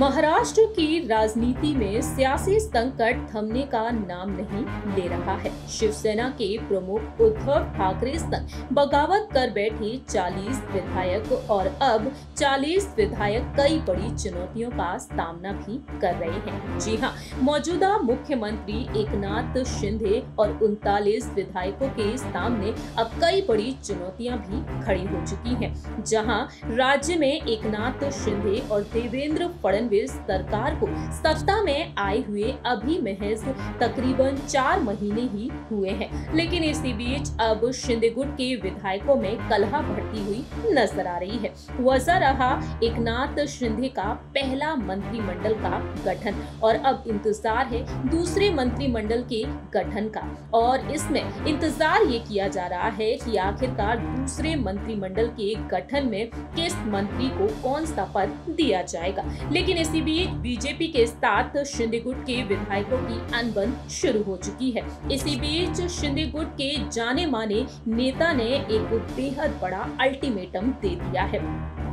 महाराष्ट्र की राजनीति में सियासी संकट थमने का नाम नहीं ले रहा है। शिवसेना के प्रमुख उद्धव ठाकरे संग बगावत कर बैठे 40 विधायक और अब 40 विधायक कई बड़ी चुनौतियों का सामना भी कर रहे हैं। जी हाँ मौजूदा मुख्यमंत्री एकनाथ शिंदे और उनतालीस विधायकों के सामने अब कई बड़ी चुनौतियाँ भी खड़ी हो चुकी हैं, जहाँ राज्य में एकनाथ शिंदे और देवेंद्र फडणवीस सरकार को सत्ता में आए हुए अभी महज तकरीबन चार महीने ही हुए हैं। लेकिन इसी बीच अब शिंदे गुट के विधायकों में कलह बढ़ती हुई नज़र आ रही है। वजह रहा एकनाथ शिंदे का पहला मंत्रिमंडल का गठन और अब इंतज़ार है दूसरे मंत्रिमंडल के गठन का। और इसमें इंतज़ार ये किया जा रहा है कि आखिरकार दूसरे मंत्रिमंडल के गठन में किस मंत्री को कौन सा पद दिया जाएगा। लेकिन इसी बीच बीजेपी के साथ शिंदे गुट के विधायकों की अनबन शुरू हो चुकी है। इसी बीच शिंदे गुट के जाने माने नेता ने एक बेहद बड़ा अल्टीमेटम दे दिया है।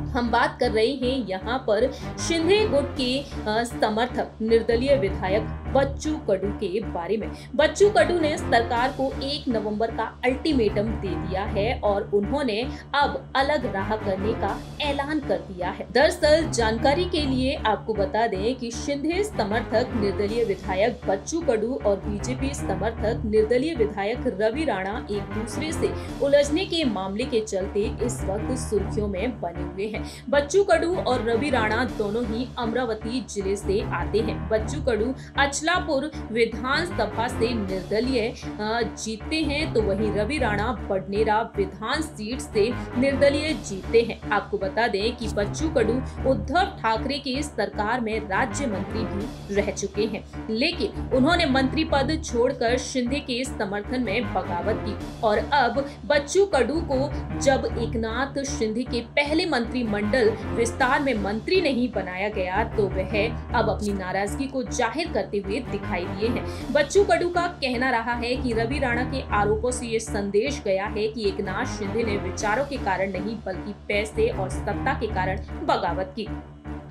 हम बात कर रहे हैं यहाँ पर शिंदे गुट के समर्थक, निर्दलीय विधायक बच्चू कडू के बारे में। बच्चू कडू ने सरकार को एक नवंबर का अल्टीमेटम दे दिया है और उन्होंने अब अलग राह करने का ऐलान कर दिया है। दरअसल, जानकारी के लिए आपको बता दें कि शिंदे समर्थक निर्दलीय विधायक बच्चू कडू और बीजेपी समर्थक निर्दलीय विधायक रवि राणा एक दूसरे से उलझने के मामले के चलते इस वक्त सुर्खियों में बने हुए हैं। बच्चू कडू और रवि राणा दोनों ही अमरावती ज़िले से आते हैं। बच्चू कडू अचलापुर विधानसभा से निर्दलीय जीतते हैं तो वहीं रवि राणा बडनेरा विधान सीट से निर्दलीय जीतते हैं। आपको बता दें कि बच्चू कडू, उद्धव ठाकरे की सरकार में राज्य मंत्री भी रह चुके हैं। लेकिन उन्होंने मंत्री पद छोड़कर शिंदे के समर्थन में बगावत की। और अब बच्चू कडू को जब एकनाथ शिंदे के पहले मंत्रिमंडल विस्तार में मंत्री नहीं बनाया गया तो वह अब अपनी नाराज़गी को ज़ाहिर करते हुए दिखाई दिए हैं। बच्चू कडू का कहना रहा है कि रवि राणा के आरोपों से ये संदेश गया है कि एकनाथ शिंदे ने विचारों के कारण नहीं, बल्कि पैसे और सत्ता के कारण बगावत की।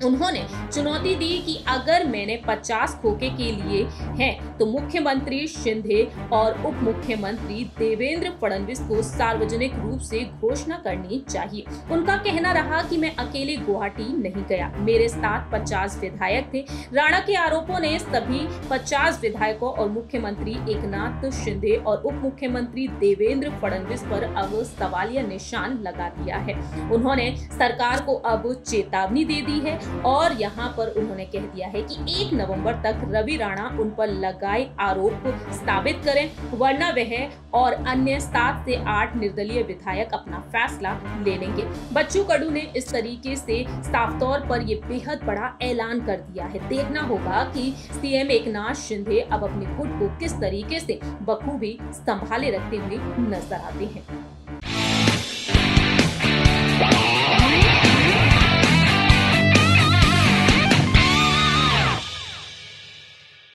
उन्होंने चुनौती दी कि अगर मैंने 50 खोखे के लिए हैं तो मुख्यमंत्री शिंदे और उप मुख्यमंत्री देवेंद्र फडणवीस को सार्वजनिक रूप से घोषणा करनी चाहिए। उनका कहना रहा कि मैं अकेले गुवाहाटी नहीं गया। मेरे साथ 50 विधायक थे। राणा के आरोपों ने सभी 50 विधायकों और मुख्यमंत्री एकनाथ शिंदे और उप मुख्यमंत्री देवेंद्र फडणवीस पर अब सवालिया निशान लगा दिया है। उन्होंने सरकार को अब चेतावनी दे दी है और यहाँ पर उन्होंने कह दिया है कि एक नवंबर तक रवि राणा उन पर लगाए आरोप साबित करें, वरना वह और अन्य सात से आठ निर्दलीय विधायक अपना फैसला ले लेंगे बच्चू कडू ने इस तरीके से साफ़ तौर पर ये बेहद बड़ा ऐलान कर दिया है। देखना होगा कि सीएम एकनाथ शिंदे अब अपने गुट को किस तरीके से बखूबी संभाले रखते हुए नज़र आते हैं।